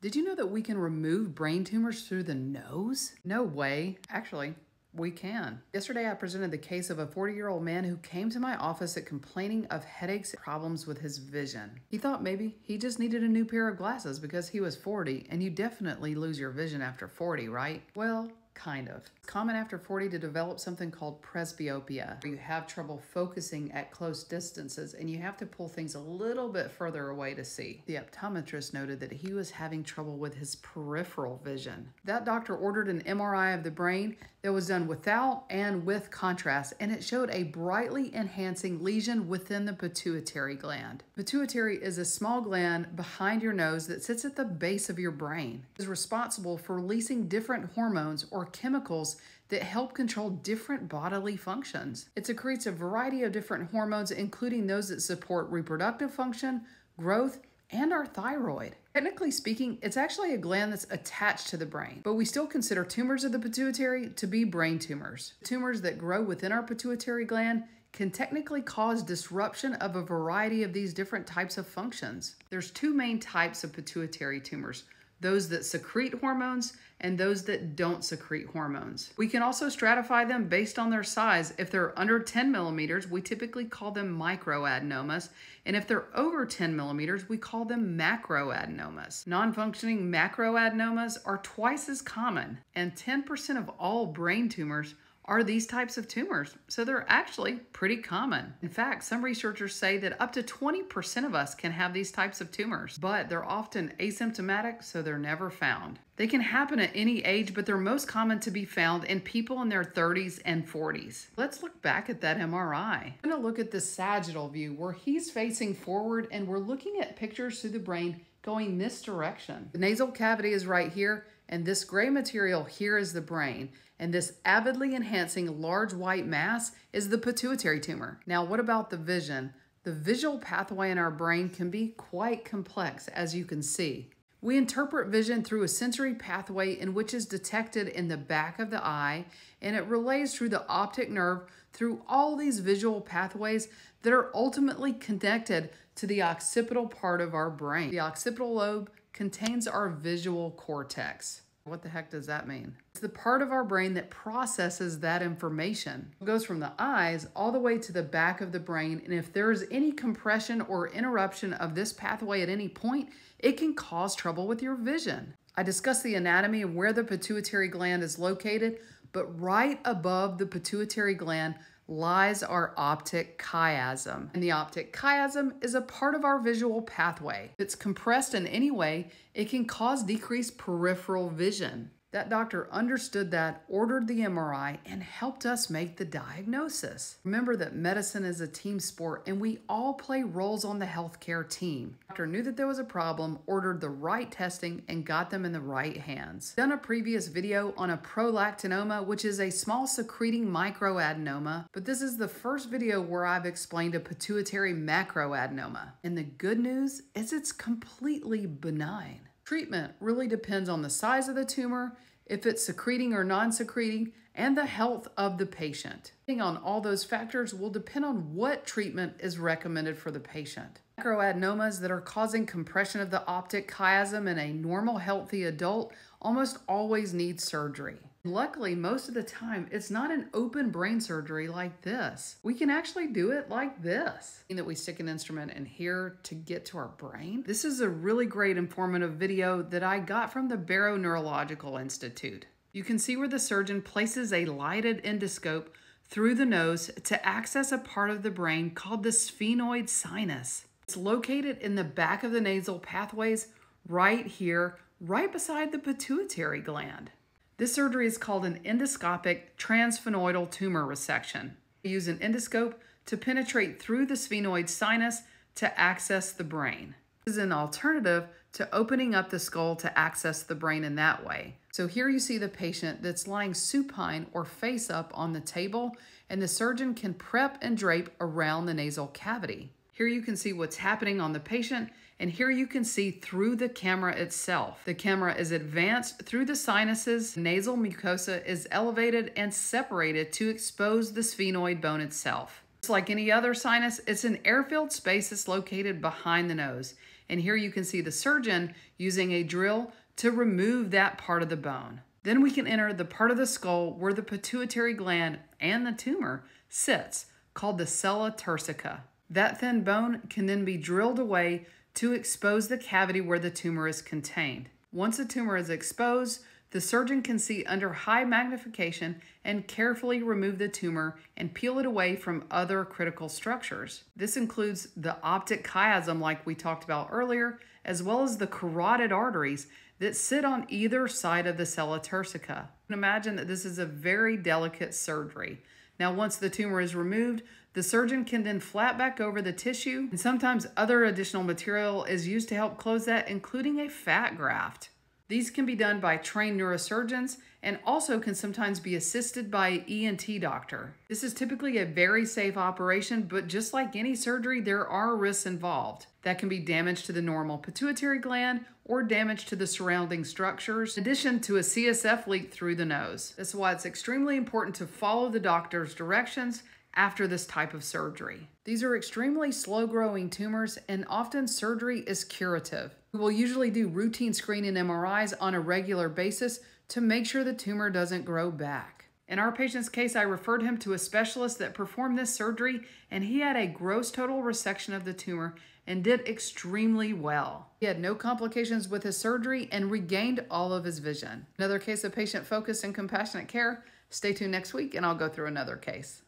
Did you know that we can remove brain tumors through the nose? No way. Actually, we can. Yesterday, I presented the case of a 40 year old man who came to my office at complaining of headaches and problems with his vision. He thought maybe he just needed a new pair of glasses because he was 40, and you definitely lose your vision after 40, right? Well, Kind of. It's common after 40 to develop something called presbyopia. where You have trouble focusing at close distances and you have to pull things a little bit further away to see. The optometrist noted that he was having trouble with his peripheral vision. That doctor ordered an MRI of the brain that was done without and with contrast and it showed a brightly enhancing lesion within the pituitary gland. Pituitary is a small gland behind your nose that sits at the base of your brain. It is responsible for releasing different hormones or chemicals that help control different bodily functions. It secretes a variety of different hormones, including those that support reproductive function, growth, and our thyroid. Technically speaking, it's actually a gland that's attached to the brain, but we still consider tumors of the pituitary to be brain tumors. Tumors that grow within our pituitary gland can technically cause disruption of a variety of these different types of functions. There's two main types of pituitary tumors those that secrete hormones, and those that don't secrete hormones. We can also stratify them based on their size. If they're under 10 millimeters, we typically call them microadenomas, and if they're over 10 millimeters, we call them macroadenomas. Non functioning macroadenomas are twice as common, and 10% of all brain tumors are these types of tumors, so they're actually pretty common. In fact, some researchers say that up to 20% of us can have these types of tumors, but they're often asymptomatic, so they're never found. They can happen at any age, but they're most common to be found in people in their 30s and 40s. Let's look back at that MRI. I'm gonna look at the sagittal view where he's facing forward and we're looking at pictures through the brain going this direction. The nasal cavity is right here, and this gray material here is the brain. And this avidly enhancing large white mass is the pituitary tumor. Now, what about the vision? The visual pathway in our brain can be quite complex, as you can see. We interpret vision through a sensory pathway in which is detected in the back of the eye, and it relays through the optic nerve through all these visual pathways that are ultimately connected to the occipital part of our brain. The occipital lobe contains our visual cortex. What the heck does that mean? It's the part of our brain that processes that information. It goes from the eyes all the way to the back of the brain, and if there's any compression or interruption of this pathway at any point, it can cause trouble with your vision. I discussed the anatomy of where the pituitary gland is located, but right above the pituitary gland lies our optic chiasm. And the optic chiasm is a part of our visual pathway. If it's compressed in any way, it can cause decreased peripheral vision. That doctor understood that, ordered the MRI, and helped us make the diagnosis. Remember that medicine is a team sport and we all play roles on the healthcare team. Doctor knew that there was a problem, ordered the right testing, and got them in the right hands. Done a previous video on a prolactinoma, which is a small secreting microadenoma, but this is the first video where I've explained a pituitary macroadenoma. And the good news is it's completely benign. Treatment really depends on the size of the tumor, if it's secreting or non secreting, and the health of the patient. Depending on all those factors will depend on what treatment is recommended for the patient. Macroadenomas that are causing compression of the optic chiasm in a normal, healthy adult almost always need surgery. Luckily, most of the time, it's not an open brain surgery like this. We can actually do it like this. That we stick an instrument in here to get to our brain. This is a really great informative video that I got from the Barrow Neurological Institute. You can see where the surgeon places a lighted endoscope through the nose to access a part of the brain called the sphenoid sinus. It's located in the back of the nasal pathways right here, right beside the pituitary gland. This surgery is called an endoscopic transsphenoidal tumor resection. We use an endoscope to penetrate through the sphenoid sinus to access the brain. This is an alternative to opening up the skull to access the brain in that way. So here you see the patient that's lying supine or face up on the table, and the surgeon can prep and drape around the nasal cavity. Here you can see what's happening on the patient and here you can see through the camera itself. The camera is advanced through the sinuses, nasal mucosa is elevated and separated to expose the sphenoid bone itself. Just like any other sinus, it's an air-filled space that's located behind the nose. And here you can see the surgeon using a drill to remove that part of the bone. Then we can enter the part of the skull where the pituitary gland and the tumor sits, called the sella turcica. That thin bone can then be drilled away to expose the cavity where the tumor is contained. Once the tumor is exposed, the surgeon can see under high magnification and carefully remove the tumor and peel it away from other critical structures. This includes the optic chiasm, like we talked about earlier, as well as the carotid arteries that sit on either side of the sella turcica. Imagine that this is a very delicate surgery. Now, once the tumor is removed, the surgeon can then flap back over the tissue, and sometimes other additional material is used to help close that, including a fat graft. These can be done by trained neurosurgeons and also can sometimes be assisted by ENT doctor. This is typically a very safe operation, but just like any surgery, there are risks involved. That can be damage to the normal pituitary gland or damage to the surrounding structures, in addition to a CSF leak through the nose. That's why it's extremely important to follow the doctor's directions after this type of surgery. These are extremely slow growing tumors and often surgery is curative. We will usually do routine screening MRIs on a regular basis to make sure the tumor doesn't grow back. In our patient's case, I referred him to a specialist that performed this surgery and he had a gross total resection of the tumor and did extremely well. He had no complications with his surgery and regained all of his vision. Another case of patient focused and compassionate care. Stay tuned next week and I'll go through another case.